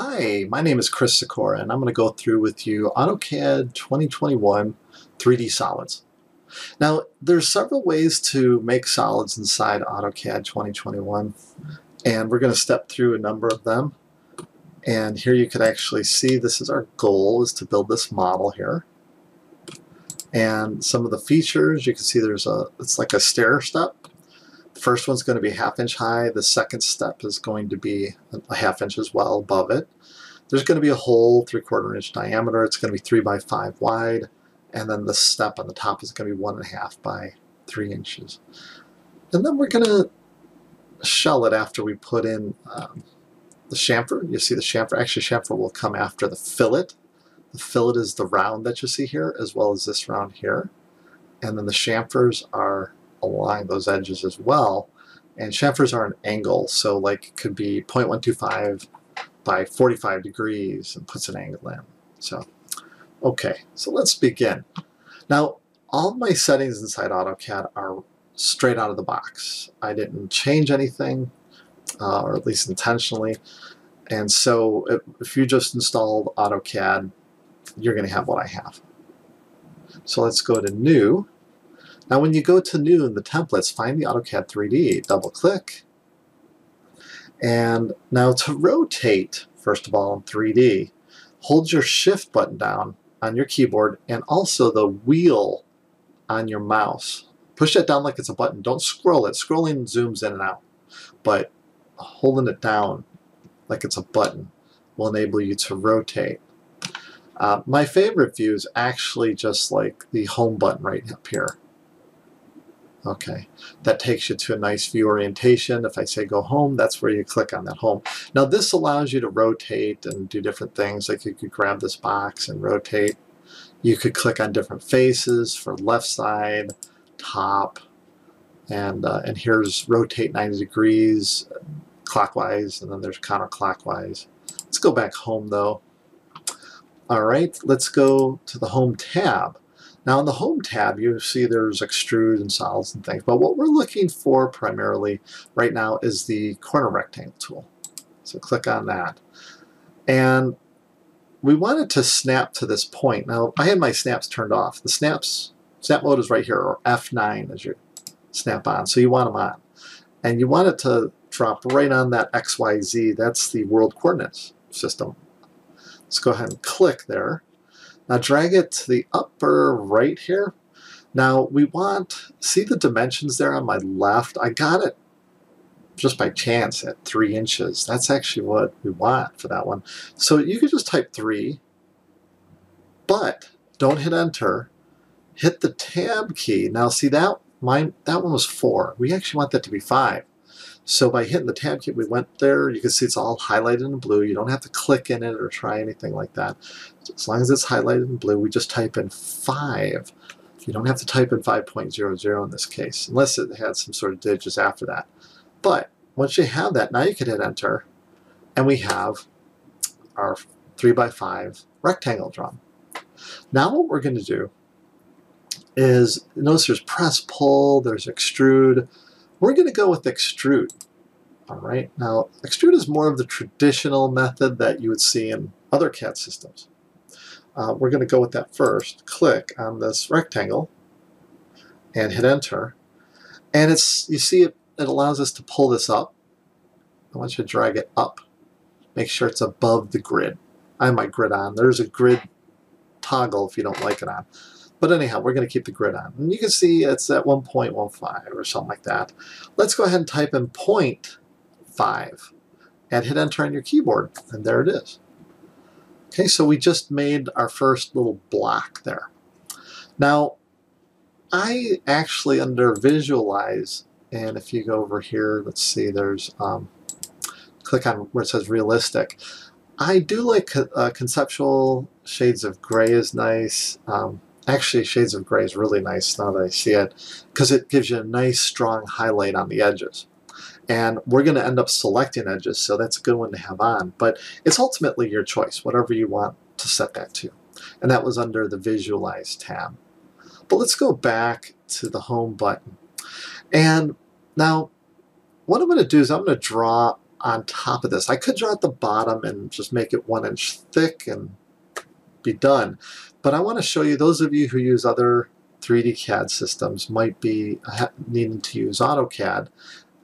Hi, my name is Chris Sikora and I'm going to go through with you AutoCAD 2021 3D Solids. Now there's several ways to make solids inside AutoCAD 2021 and we're going to step through a number of them. And here you can actually see this is our goal is to build this model here. And some of the features you can see there's a it's like a stair step first one's going to be half inch high. The second step is going to be a half inch as well above it. There's going to be a hole three quarter inch diameter. It's going to be three by five wide. And then the step on the top is going to be one and a half by three inches. And then we're going to shell it after we put in um, the chamfer. You see the chamfer, actually chamfer will come after the fillet. The fillet is the round that you see here as well as this round here. And then the chamfers are align those edges as well. And chamfers are an angle, so like could be 0.125 by 45 degrees and puts an angle in. So, okay, so let's begin. Now, all my settings inside AutoCAD are straight out of the box. I didn't change anything, uh, or at least intentionally. And so if, if you just installed AutoCAD, you're going to have what I have. So let's go to New, now when you go to New in the templates, find the AutoCAD 3D, double click, and now to rotate, first of all in 3D, hold your shift button down on your keyboard and also the wheel on your mouse. Push that down like it's a button. Don't scroll it. Scrolling zooms in and out. But holding it down like it's a button will enable you to rotate. Uh, my favorite view is actually just like the home button right up here. Okay, that takes you to a nice view orientation. If I say go home, that's where you click on that home. Now this allows you to rotate and do different things. Like you could grab this box and rotate. You could click on different faces for left side, top, and uh, and here's rotate 90 degrees clockwise, and then there's counterclockwise. Let's go back home though. All right, let's go to the home tab. Now in the Home tab, you see there's extrude and solids and things, but what we're looking for primarily right now is the corner rectangle tool. So click on that. And we wanted to snap to this point. Now I had my snaps turned off. The snaps, snap mode is right here, or F9 as your snap on, so you want them on. And you want it to drop right on that XYZ, that's the world coordinates system. Let's go ahead and click there. Now drag it to the upper right here. Now we want, see the dimensions there on my left? I got it just by chance at three inches. That's actually what we want for that one. So you could just type three, but don't hit enter. Hit the tab key. Now see that mine that one was four. We actually want that to be five. So by hitting the tab key, we went there. You can see it's all highlighted in blue. You don't have to click in it or try anything like that. As long as it's highlighted in blue, we just type in 5. You don't have to type in 5.00 in this case, unless it had some sort of digits after that. But once you have that, now you can hit enter, and we have our 3x5 rectangle drum. Now what we're going to do is, notice there's press pull, there's extrude, we're going to go with extrude. All right. Now, extrude is more of the traditional method that you would see in other CAD systems. Uh, we're going to go with that first. Click on this rectangle and hit enter. And it's you see it, it allows us to pull this up. I want you to drag it up. Make sure it's above the grid. I have my grid on. There's a grid toggle if you don't like it on. But anyhow, we're going to keep the grid on. And you can see it's at 1.15 or something like that. Let's go ahead and type in 0.5 and hit enter on your keyboard. And there it is. Okay, so we just made our first little block there. Now, I actually under visualize, and if you go over here, let's see, there's, um, click on where it says realistic. I do like uh, conceptual shades of gray is nice. Um, Actually, Shades of Grey is really nice now that I see it because it gives you a nice strong highlight on the edges. And we're going to end up selecting edges, so that's a good one to have on. But it's ultimately your choice, whatever you want to set that to. And that was under the Visualize tab. But let's go back to the Home button. And now, what I'm going to do is I'm going to draw on top of this. I could draw at the bottom and just make it one inch thick and be done. But I want to show you, those of you who use other 3D CAD systems might be needing to use AutoCAD.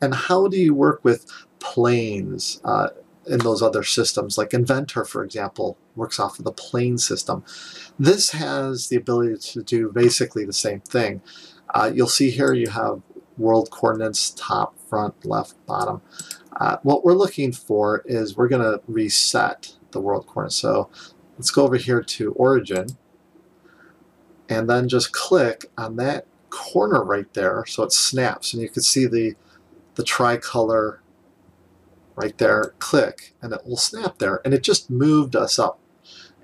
And how do you work with planes uh, in those other systems? Like Inventor, for example, works off of the plane system. This has the ability to do basically the same thing. Uh, you'll see here you have world coordinates, top, front, left, bottom. Uh, what we're looking for is we're going to reset the world coordinates. So let's go over here to origin and then just click on that corner right there so it snaps and you can see the the tricolor right there click and it will snap there and it just moved us up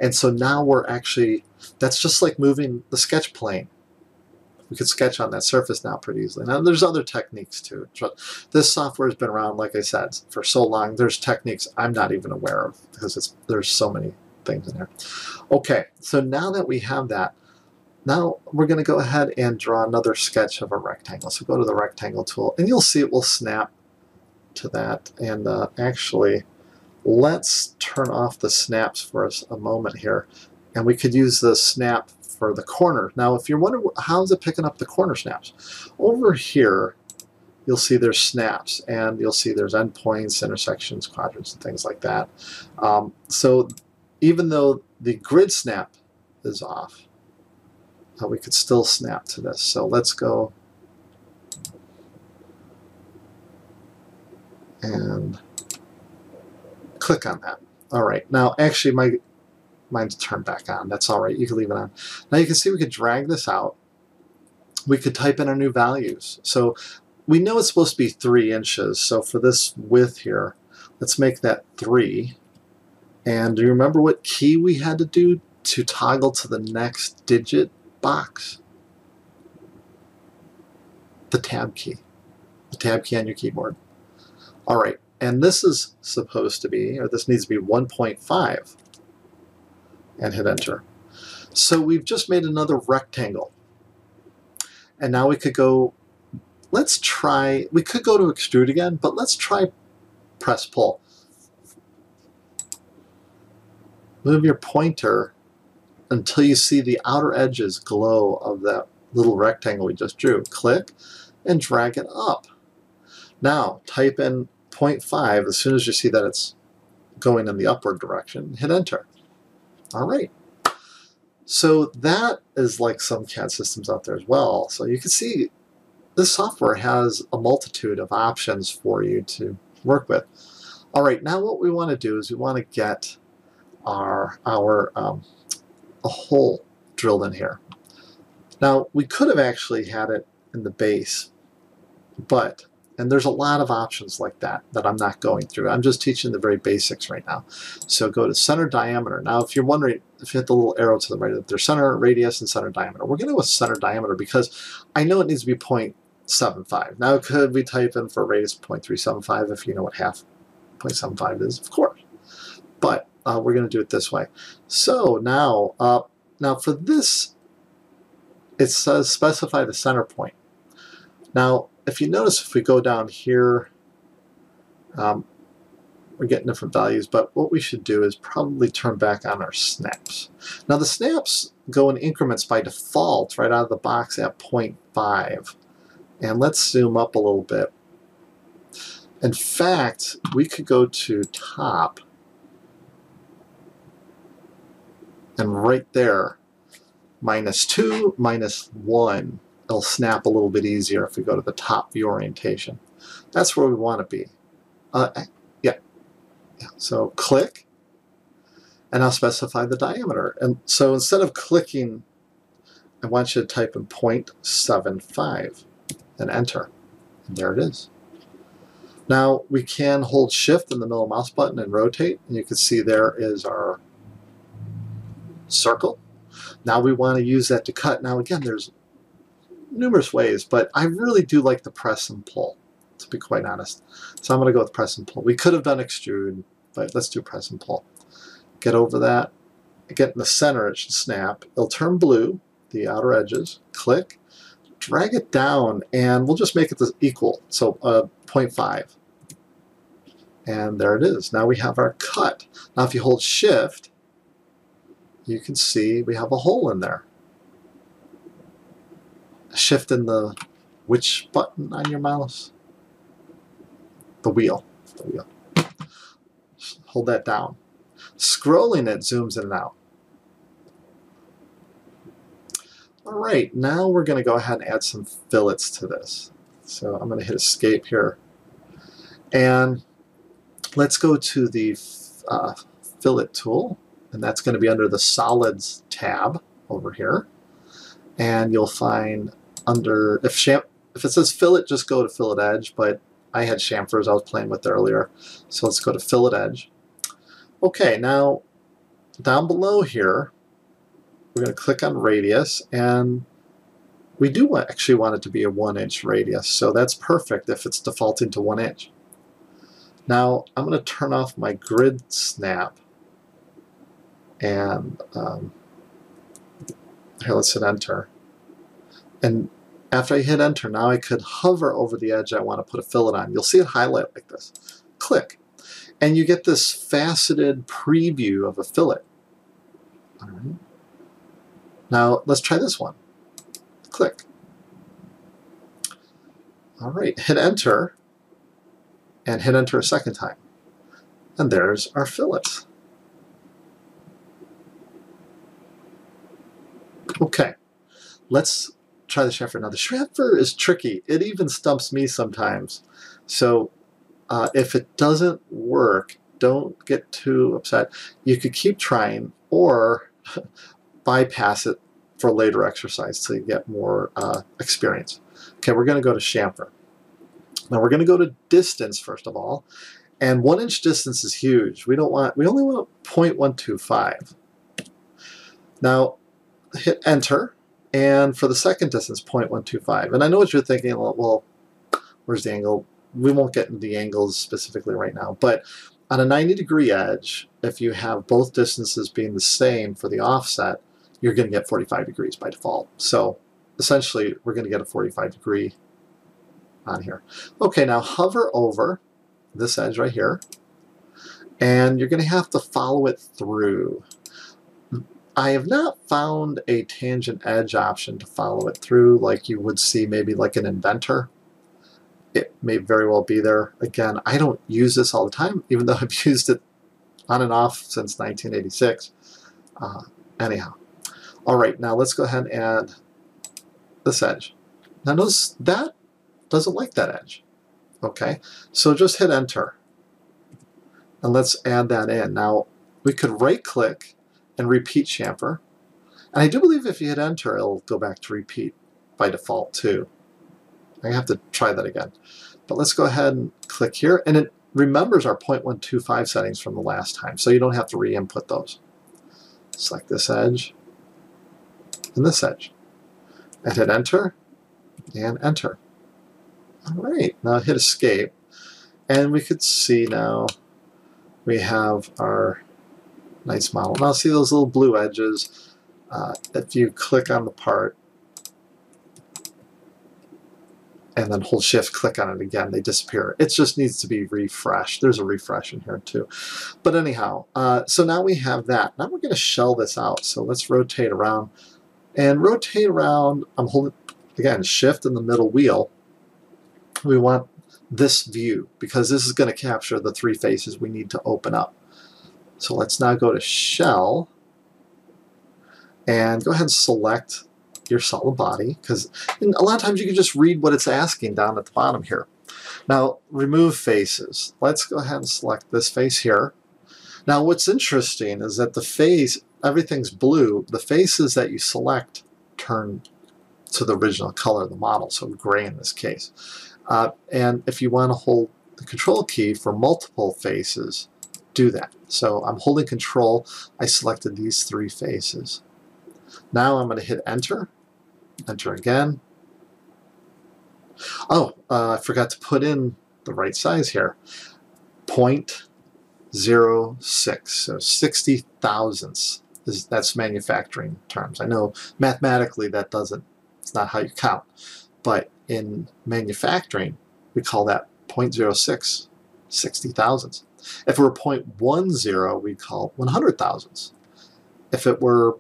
and so now we're actually that's just like moving the sketch plane we could sketch on that surface now pretty easily. Now there's other techniques too. This software has been around, like I said, for so long. There's techniques I'm not even aware of because there's so many things in there. Okay, so now that we have that, now we're going to go ahead and draw another sketch of a rectangle. So go to the rectangle tool and you'll see it will snap to that. And uh, actually, let's turn off the snaps for us a moment here. And we could use the snap for the corner. Now, if you're wondering how is it picking up the corner snaps, over here you'll see there's snaps and you'll see there's endpoints, intersections, quadrants, and things like that. Um, so even though the grid snap is off, uh, we could still snap to this. So let's go and click on that. All right, now actually my mine's turned back on. That's all right. You can leave it on. Now you can see we could drag this out. We could type in our new values. So we know it's supposed to be 3 inches. So for this width here, let's make that 3. And do you remember what key we had to do to toggle to the next digit box? The tab key. The tab key on your keyboard. All right, and this is supposed to be, or this needs to be 1.5 and hit enter. So we've just made another rectangle. And now we could go, let's try, we could go to extrude again, but let's try press pull. Move your pointer until you see the outer edges glow of that little rectangle we just drew. Click and drag it up. Now type in 0.5 as soon as you see that it's going in the upward direction, hit enter. All right. So that is like some CAD systems out there as well. So you can see this software has a multitude of options for you to work with. All right, now what we want to do is we want to get our, our um, a hole drilled in here. Now, we could have actually had it in the base, but and there's a lot of options like that that I'm not going through. I'm just teaching the very basics right now. So go to center diameter. Now, if you're wondering, if you hit the little arrow to the right, there's center radius and center diameter. We're going to go with center diameter because I know it needs to be 0.75. Now, could we type in for radius 0.375 if you know what half 0.75 is? Of course. But uh, we're going to do it this way. So now, uh, now for this, it says specify the center point. Now, if you notice, if we go down here, um, we're getting different values, but what we should do is probably turn back on our snaps. Now the snaps go in increments by default right out of the box at 0.5. And let's zoom up a little bit. In fact, we could go to top and right there, minus 2, minus 1 it'll snap a little bit easier if we go to the top view orientation. That's where we want to be. Uh, yeah. yeah. So click, and I'll specify the diameter. And so instead of clicking, I want you to type in 0.75 and enter. And there it is. Now we can hold shift in the middle mouse button and rotate, and you can see there is our circle. Now we want to use that to cut. Now again, there's numerous ways, but I really do like the press and pull, to be quite honest. So I'm going to go with press and pull. We could have done extrude, but let's do press and pull. Get over that. Get in the center, it should snap. It'll turn blue, the outer edges. Click, drag it down, and we'll just make it equal, so uh, 0.5. And there it is. Now we have our cut. Now if you hold shift, you can see we have a hole in there. Shift in the which button on your mouse? The wheel. The wheel. Hold that down. Scrolling it zooms in and out. All right, now we're going to go ahead and add some fillets to this. So I'm going to hit escape here. And let's go to the uh, fillet tool, and that's going to be under the solids tab over here. And you'll find under, if, if it says fillet, just go to fillet edge, but I had chamfers I was playing with earlier. So let's go to fillet edge. Okay, now down below here, we're going to click on radius, and we do actually want it to be a 1 inch radius, so that's perfect if it's defaulting to 1 inch. Now I'm going to turn off my grid snap, and um, here let's hit enter. And after I hit enter, now I could hover over the edge I want to put a fillet on. You'll see it highlight like this. Click. And you get this faceted preview of a fillet. All right. Now let's try this one. Click. All right, hit enter and hit enter a second time. And there's our fillets. Okay, let's try the chamfer. Now the chamfer is tricky. It even stumps me sometimes. So uh, if it doesn't work, don't get too upset. You could keep trying or bypass it for later exercise to get more uh, experience. Okay, we're going to go to chamfer. Now we're going to go to distance first of all, and one inch distance is huge. We don't want, we only want 0.125. Now hit enter, and for the second distance, 0.125. And I know what you're thinking, well, where's the angle? We won't get into the angles specifically right now, but on a 90 degree edge, if you have both distances being the same for the offset, you're going to get 45 degrees by default. So essentially, we're going to get a 45 degree on here. Okay, now hover over this edge right here, and you're going to have to follow it through. I have not found a tangent edge option to follow it through like you would see maybe like an Inventor. It may very well be there. Again, I don't use this all the time, even though I've used it on and off since 1986. Uh, anyhow, all right, now let's go ahead and add this edge. Now notice that doesn't like that edge. Okay, so just hit enter. And let's add that in. Now, we could right click and repeat chamfer. And I do believe if you hit enter, it'll go back to repeat by default too. I have to try that again. But let's go ahead and click here. And it remembers our 0.125 settings from the last time, so you don't have to re-input those. Select this edge and this edge. And hit enter and enter. Alright, now hit escape. And we could see now we have our nice model. Now see those little blue edges? Uh, if you click on the part and then hold shift, click on it again, they disappear. It just needs to be refreshed. There's a refresh in here too. But anyhow, uh, so now we have that. Now we're going to shell this out. So let's rotate around and rotate around. I'm holding, again, shift in the middle wheel. We want this view because this is going to capture the three faces we need to open up. So let's now go to shell and go ahead and select your solid body because a lot of times you can just read what it's asking down at the bottom here. Now remove faces. Let's go ahead and select this face here. Now what's interesting is that the face everything's blue, the faces that you select turn to the original color of the model, so gray in this case. Uh, and if you want to hold the control key for multiple faces, do that. So I'm holding control, I selected these three faces. Now I'm going to hit enter, enter again. Oh, uh, I forgot to put in the right size here. Point zero six, so 60 thousandths is that's manufacturing terms. I know mathematically that doesn't, it's not how you count, but in manufacturing, we call that 0.06 60 thousandths. If it were 0.10, we'd call 100 thousandths. If it were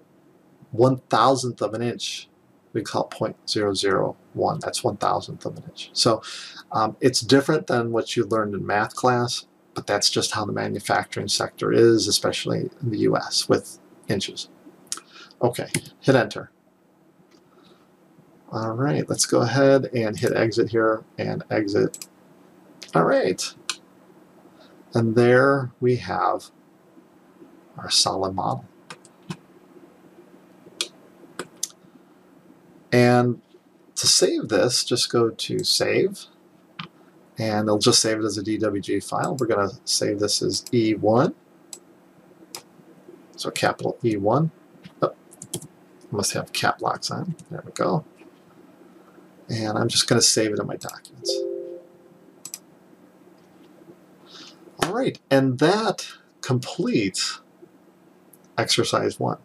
one thousandth of an inch, we call it 0.001. That's one thousandth of an inch. So um, it's different than what you learned in math class, but that's just how the manufacturing sector is, especially in the US with inches. Okay, hit enter. All right, let's go ahead and hit exit here and exit. All right. And there we have our solid model. And to save this, just go to Save, and it'll just save it as a DWG file. We're going to save this as E1. So capital E1. Oh, must have cap locks on. There we go. And I'm just going to save it in my documents. All right, and that completes exercise one.